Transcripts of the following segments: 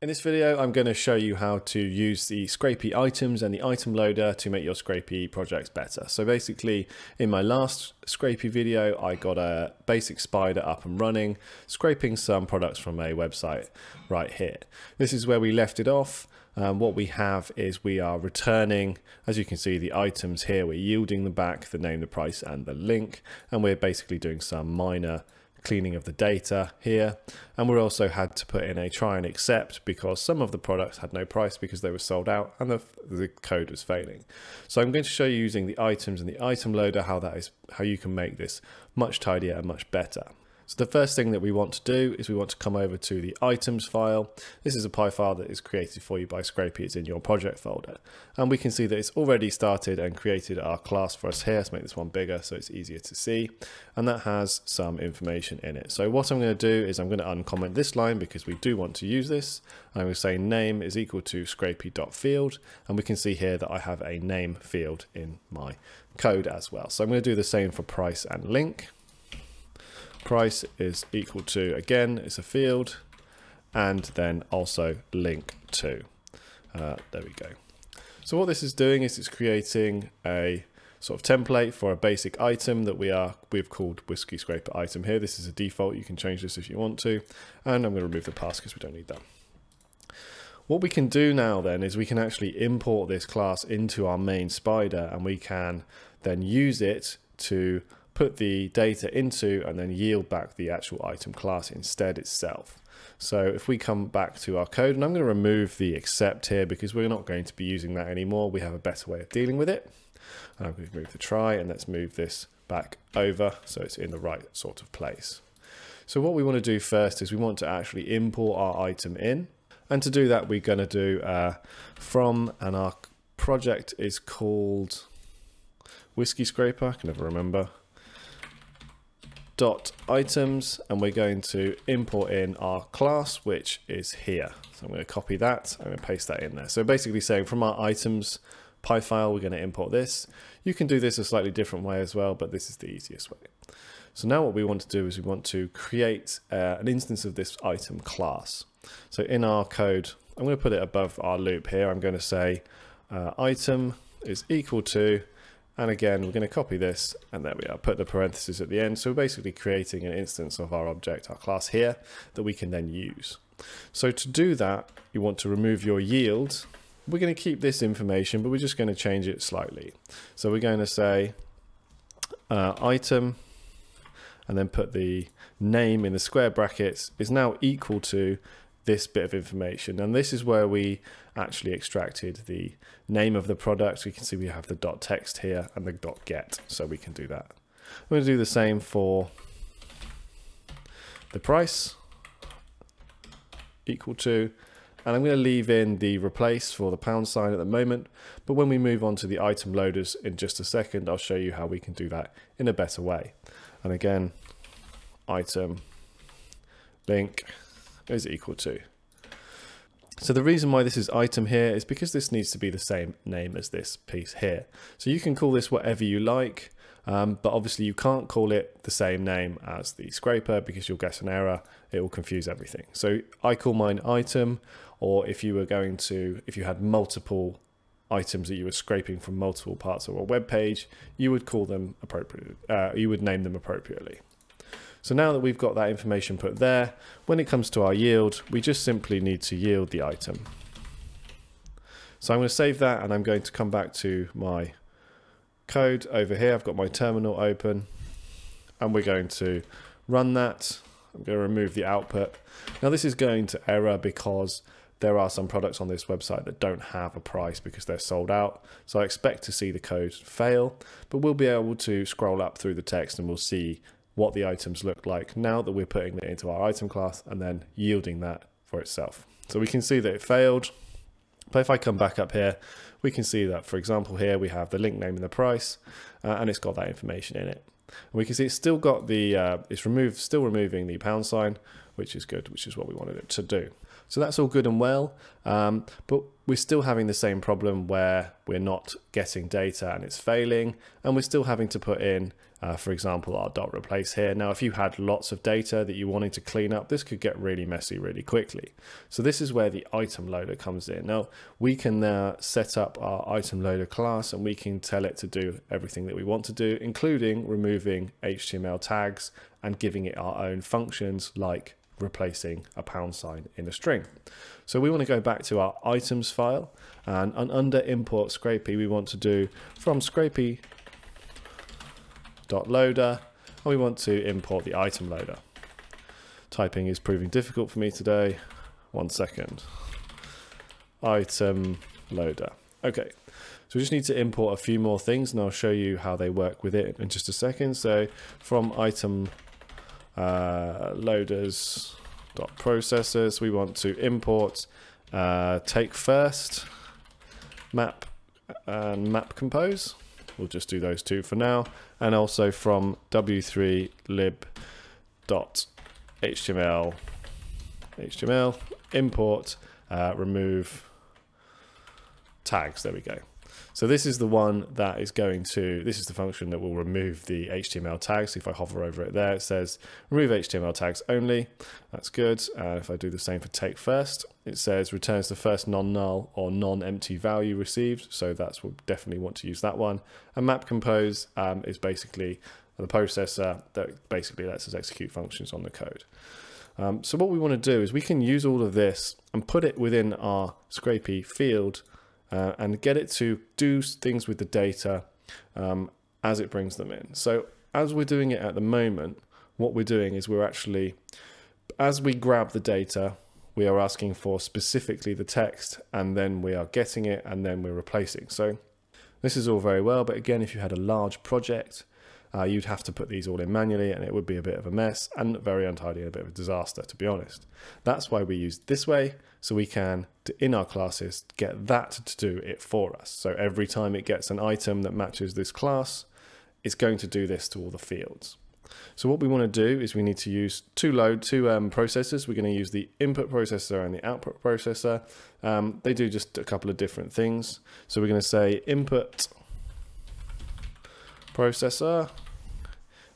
In this video, I'm going to show you how to use the Scrapy items and the item loader to make your Scrapy projects better. So basically, in my last Scrapy video, I got a basic spider up and running, scraping some products from a website right here. This is where we left it off. Um, what we have is we are returning, as you can see, the items here. We're yielding them back, the name, the price, and the link. And we're basically doing some minor cleaning of the data here. And we also had to put in a try and except because some of the products had no price because they were sold out and the, the code was failing. So I'm going to show you using the items and the item loader how that is how you can make this much tidier and much better. So the first thing that we want to do is we want to come over to the items file. This is a PY file that is created for you by Scrapy. It's in your project folder. And we can see that it's already started and created our class for us here. Let's make this one bigger so it's easier to see. And that has some information in it. So what I'm going to do is I'm going to uncomment this line because we do want to use this. I'm going to say name is equal to scrapy.field. And we can see here that I have a name field in my code as well. So I'm going to do the same for price and link price is equal to, again, it's a field, and then also link to. Uh, there we go. So what this is doing is it's creating a sort of template for a basic item that we are we've called whiskey scraper item here. This is a default. You can change this if you want to. And I'm going to remove the pass because we don't need that. What we can do now then is we can actually import this class into our main spider and we can then use it to put the data into and then yield back the actual item class instead itself. So if we come back to our code, and I'm going to remove the except here because we're not going to be using that anymore. We have a better way of dealing with it. I'm going to move the try and let's move this back over so it's in the right sort of place. So what we want to do first is we want to actually import our item in. And to do that, we're going to do uh, from, and our project is called Whiskey Scraper. I can never remember dot items and we're going to import in our class which is here. So I'm going to copy that to paste that in there. So basically saying from our items py file we're going to import this. You can do this a slightly different way as well but this is the easiest way. So now what we want to do is we want to create uh, an instance of this item class. So in our code I'm going to put it above our loop here. I'm going to say uh, item is equal to and again, we're going to copy this, and there we are, put the parentheses at the end. So we're basically creating an instance of our object, our class here, that we can then use. So to do that, you want to remove your yield. We're going to keep this information, but we're just going to change it slightly. So we're going to say uh, item, and then put the name in the square brackets is now equal to this bit of information. And this is where we actually extracted the name of the product. We can see we have the dot text here and the dot get, so we can do that. I'm going to do the same for the price equal to, and I'm going to leave in the replace for the pound sign at the moment. But when we move on to the item loaders in just a second, I'll show you how we can do that in a better way. And again, item link is equal to. So the reason why this is item here is because this needs to be the same name as this piece here. So you can call this whatever you like, um, but obviously you can't call it the same name as the scraper because you'll get an error. It will confuse everything. So I call mine item, or if you were going to, if you had multiple items that you were scraping from multiple parts of a web page, you would call them appropriate. Uh, you would name them appropriately. So now that we've got that information put there, when it comes to our yield, we just simply need to yield the item. So I'm going to save that and I'm going to come back to my code over here. I've got my terminal open and we're going to run that. I'm going to remove the output. Now this is going to error because there are some products on this website that don't have a price because they're sold out. So I expect to see the code fail, but we'll be able to scroll up through the text and we'll see what the items look like now that we're putting it into our item class and then yielding that for itself. So we can see that it failed. But if I come back up here, we can see that, for example, here we have the link name and the price, uh, and it's got that information in it. And we can see it's still got the, uh, it's removed, still removing the pound sign, which is good, which is what we wanted it to do. So that's all good and well, um, but we're still having the same problem where we're not getting data and it's failing, and we're still having to put in, uh, for example, our dot replace here. Now, if you had lots of data that you wanted to clean up, this could get really messy really quickly. So this is where the item loader comes in. Now, we can now set up our item loader class and we can tell it to do everything that we want to do, including removing HTML tags and giving it our own functions like replacing a pound sign in a string. So we want to go back to our items file and, and under import Scrapy we want to do from Scrapy dot loader and we want to import the item loader. Typing is proving difficult for me today. One second. Item loader. Okay, so we just need to import a few more things and I'll show you how they work with it in just a second. So from item uh, loaders dot processors we want to import uh, take first map and map compose we'll just do those two for now. And also from w3 lib dot html html import uh, remove tags. There we go so this is the one that is going to, this is the function that will remove the HTML tags. If I hover over it there, it says remove HTML tags only. That's good. Uh, if I do the same for take first, it says returns the first non-null or non-empty value received. So that's what definitely want to use that one. And map compose um, is basically the processor that basically lets us execute functions on the code. Um, so what we want to do is we can use all of this and put it within our Scrapy field uh, and get it to do things with the data um, as it brings them in. So as we're doing it at the moment, what we're doing is we're actually, as we grab the data, we are asking for specifically the text and then we are getting it and then we're replacing. So this is all very well, but again, if you had a large project, uh, you'd have to put these all in manually and it would be a bit of a mess and very untidy and a bit of a disaster, to be honest. That's why we use this way, so we can, in our classes, get that to do it for us. So every time it gets an item that matches this class, it's going to do this to all the fields. So what we want to do is we need to use two load, two um, processors. We're going to use the input processor and the output processor. Um, they do just a couple of different things. So we're going to say input processor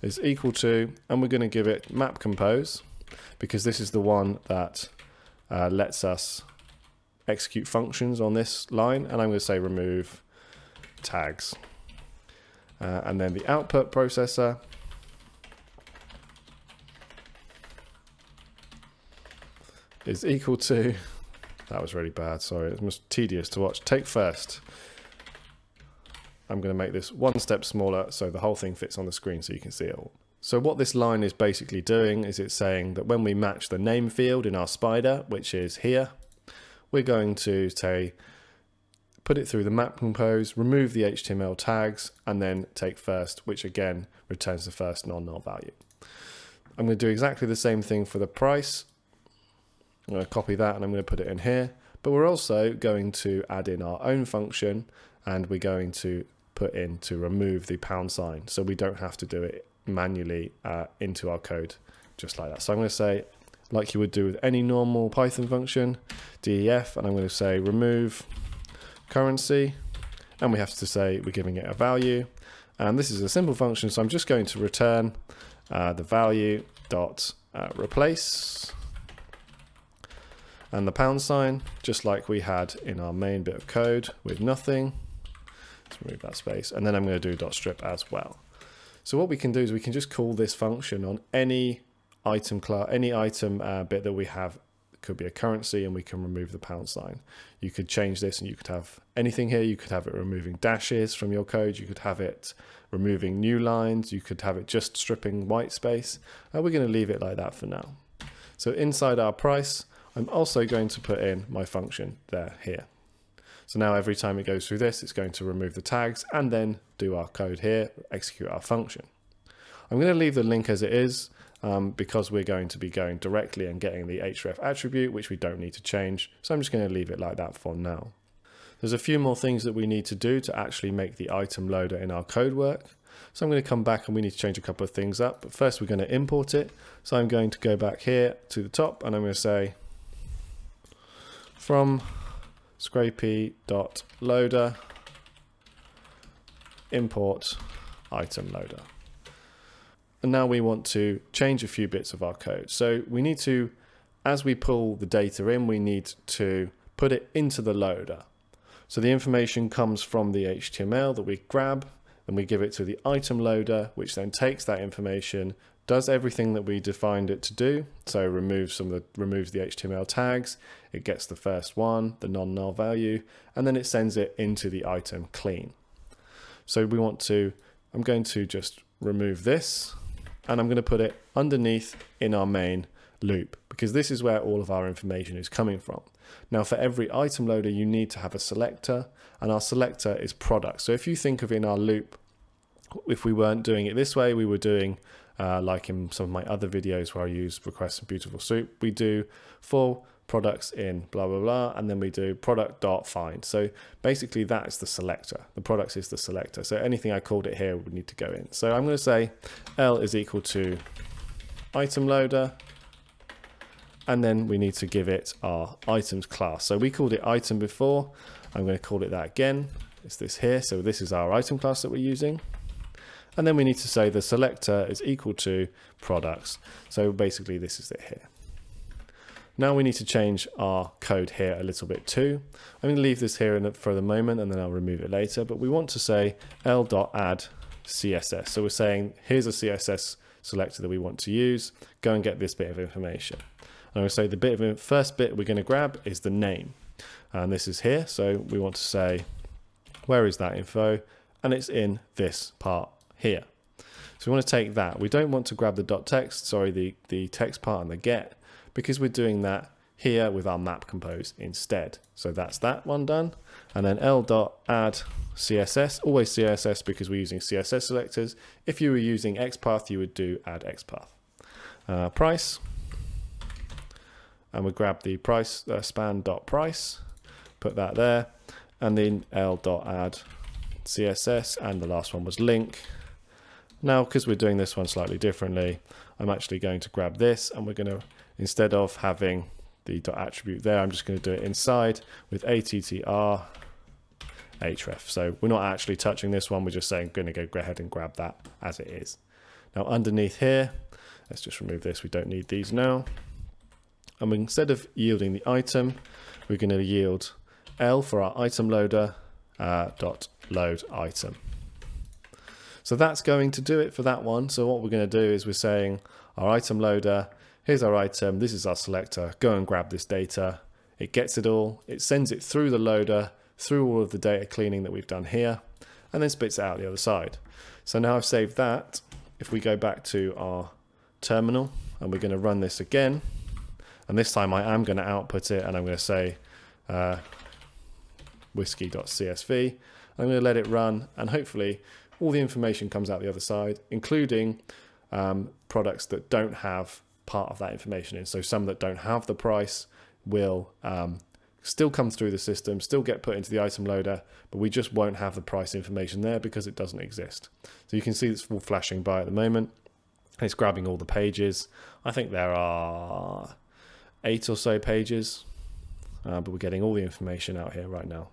is equal to, and we're going to give it map compose because this is the one that uh, lets us execute functions on this line. And I'm going to say remove tags. Uh, and then the output processor is equal to, that was really bad, sorry, it was tedious to watch. Take first. I'm going to make this one step smaller so the whole thing fits on the screen so you can see it all. So what this line is basically doing is it's saying that when we match the name field in our spider, which is here, we're going to say, put it through the map compose, remove the HTML tags, and then take first, which again returns the first non-null value. I'm going to do exactly the same thing for the price. I'm going to copy that and I'm going to put it in here. But we're also going to add in our own function and we're going to put in to remove the pound sign so we don't have to do it manually uh, into our code just like that. So I'm going to say, like you would do with any normal Python function, def, and I'm going to say remove currency, and we have to say we're giving it a value. And this is a simple function, so I'm just going to return uh, the value dot uh, replace and the pound sign, just like we had in our main bit of code with nothing. Let's remove that space. And then I'm going to do dot strip as well. So what we can do is we can just call this function on any item class, any item uh, bit that we have could be a currency and we can remove the pound sign. You could change this and you could have anything here. You could have it removing dashes from your code. You could have it removing new lines. You could have it just stripping white space. Uh, we're going to leave it like that for now. So inside our price, I'm also going to put in my function there here. So now every time it goes through this, it's going to remove the tags and then do our code here, execute our function. I'm going to leave the link as it is um, because we're going to be going directly and getting the href attribute, which we don't need to change. So I'm just going to leave it like that for now. There's a few more things that we need to do to actually make the item loader in our code work. So I'm going to come back and we need to change a couple of things up. But first we're going to import it. So I'm going to go back here to the top and I'm going to say from scrapy.loader import item loader. And now we want to change a few bits of our code. So we need to, as we pull the data in, we need to put it into the loader. So the information comes from the HTML that we grab and we give it to the item loader, which then takes that information, does everything that we defined it to do. So removes some of the, removes the HTML tags, it gets the first one, the non-null value, and then it sends it into the item clean. So we want to, I'm going to just remove this and I'm going to put it underneath in our main loop because this is where all of our information is coming from. Now for every item loader you need to have a selector and our selector is product. So if you think of in our loop, if we weren't doing it this way, we were doing uh, like in some of my other videos where I use request and beautiful soup, we do for products in blah blah blah and then we do product dot find. So basically that is the selector. The products is the selector. So anything I called it here would need to go in. So I'm going to say L is equal to item loader and then we need to give it our items class. So we called it item before. I'm going to call it that again. It's this here. So this is our item class that we're using and then we need to say the selector is equal to products so basically this is it here now we need to change our code here a little bit too. I'm going to leave this here for the moment and then I'll remove it later, but we want to say l.add CSS. So we're saying here's a CSS selector that we want to use, go and get this bit of information. And I'm going to say the bit of first bit we're going to grab is the name. And this is here, so we want to say where is that info? And it's in this part here. So we want to take that. We don't want to grab the dot .text, sorry, the, the text part and the get because we're doing that here with our map compose instead. So that's that one done. And then l dot add CSS, always CSS because we're using CSS selectors. If you were using XPath, you would do add XPath. Uh, price, and we grab the price uh, span dot price, put that there, and then l dot add CSS, and the last one was link. Now, because we're doing this one slightly differently, I'm actually going to grab this and we're going to instead of having the dot attribute there, I'm just going to do it inside with attr href. So we're not actually touching this one. We're just saying going to go ahead and grab that as it is. Now underneath here, let's just remove this. We don't need these now. And instead of yielding the item, we're going to yield L for our item loader uh, dot load item. So that's going to do it for that one. So what we're going to do is we're saying our item loader here's our item, this is our selector, go and grab this data. It gets it all, it sends it through the loader, through all of the data cleaning that we've done here, and then spits it out the other side. So now I've saved that. If we go back to our terminal and we're going to run this again, and this time I am going to output it and I'm going to say uh, whiskey.csv. I'm going to let it run and hopefully all the information comes out the other side, including um, products that don't have part of that information in. So some that don't have the price will um, still come through the system, still get put into the item loader, but we just won't have the price information there because it doesn't exist. So you can see it's all flashing by at the moment. It's grabbing all the pages. I think there are eight or so pages, uh, but we're getting all the information out here right now.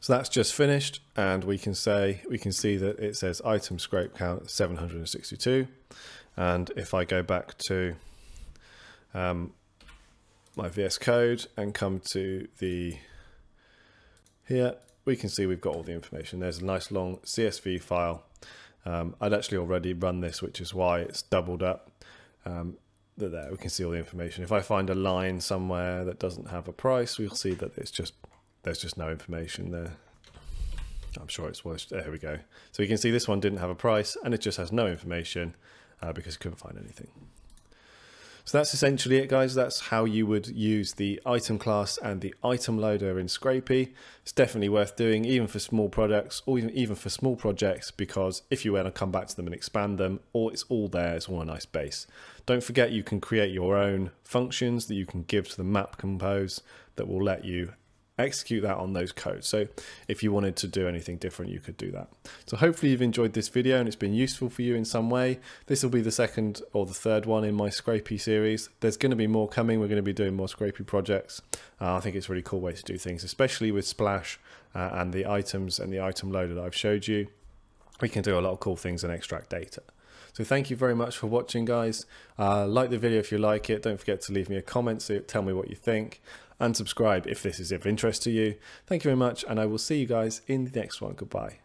So that's just finished and we can say, we can see that it says item scrape count 762. And if I go back to um, my VS Code and come to the here, we can see we've got all the information. There's a nice long CSV file. Um, I'd actually already run this, which is why it's doubled up. Um, there, we can see all the information. If I find a line somewhere that doesn't have a price, we'll see that it's just there's just no information there. I'm sure it's worth, There we go. So you can see this one didn't have a price and it just has no information uh, because couldn't find anything. So that's essentially it guys, that's how you would use the item class and the item loader in Scrapy. It's definitely worth doing even for small products or even, even for small projects because if you want to come back to them and expand them, or it's all there, it's all a nice base. Don't forget you can create your own functions that you can give to the map compose that will let you execute that on those codes. So if you wanted to do anything different, you could do that. So hopefully you've enjoyed this video and it's been useful for you in some way. This will be the second or the third one in my Scrapy series. There's going to be more coming. We're going to be doing more Scrapy projects. Uh, I think it's a really cool way to do things, especially with Splash uh, and the items and the item loader that I've showed you. We can do a lot of cool things and extract data. So thank you very much for watching guys. Uh, like the video if you like it. Don't forget to leave me a comment so tell me what you think and subscribe if this is of interest to you. Thank you very much and I will see you guys in the next one. Goodbye.